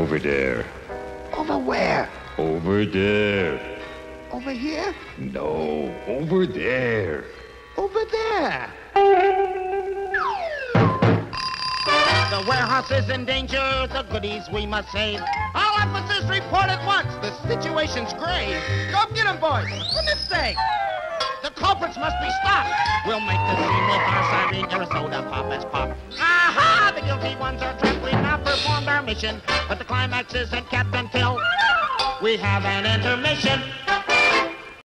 Over there. Over where? Over there. Over here? No, over there. Over there. The warehouse is in danger, the goodies we must save. All officers report at once, the situation's grave. Go get 'em, boys, for this sake. The culprits must be stopped. We'll make the scene with our siren, Arizona pop as pop. Mission. But the climax isn't kept until we have an intermission.